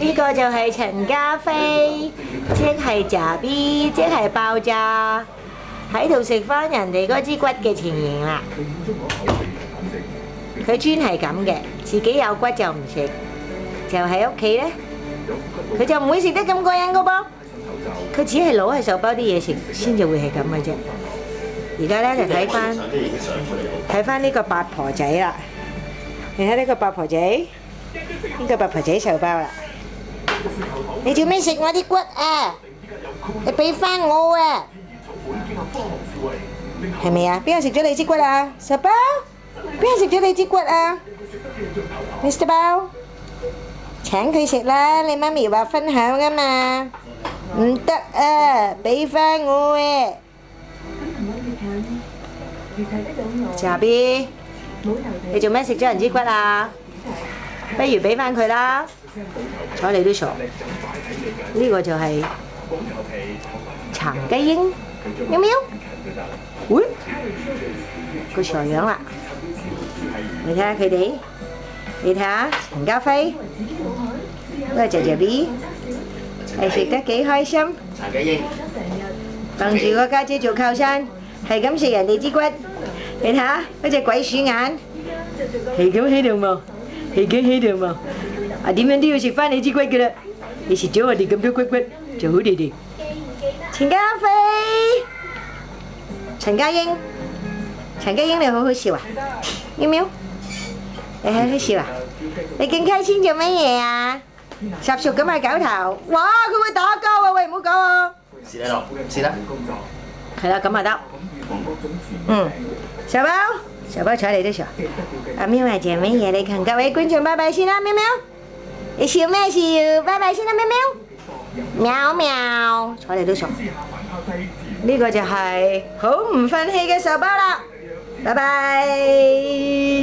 呢個就係陳家輝，即係炸 B，即係爆炸，喺度食翻人哋嗰支骨嘅情形啦。佢專係咁嘅，自己有骨就唔食，就喺屋企咧，佢就唔會食得咁過癮噶噃。佢只係攞喺手包啲嘢食，先至會係咁嘅啫。而家咧就睇翻睇翻呢個八婆仔啦，你睇呢個八婆仔，呢個八婆仔手包啦。你做咩食我啲骨啊？你俾翻我啊！係咪啊？邊個食咗你支骨啊？手包？邊個食咗你支骨啊？Mr 包，請佢食啦！你媽咪話分享啊嘛，唔得啊！俾翻我誒！茶 B，你做咩食咗人支骨啊？不如俾翻佢啦！睬你都傻，呢個就係殘雞英，喵喵，喂，個傻樣啦！你睇下佢哋，你睇下陳家輝，嗰個姐姐 B，係食得幾開心。殘雞英，瞪住個家姐做靠山，係咁食人哋支骨。你睇下嗰隻鬼鼠眼，係咁喺度望，係咁喺度望。啊點樣都要食翻你支骨㗎啦！你食咗我哋咁多骨骨，就好地地。陳家輝，陳家英，陳家英你好好笑啊！喵喵，你好好笑啊！你咁開心做乜嘢啊？十熟咁嘅狗頭，哇！佢會打交啊！喂，唔好搞啊！試得落，試得。係啦，咁咪得。嗯，小包，小包坐你都笑。阿喵係做乜嘢？你同各位观众拜拜先啦，喵喵。你笑咩笑？拜拜先啦，喵喵。喵喵，坐你都傻。呢個就係好唔忿氣嘅小包啦。拜拜。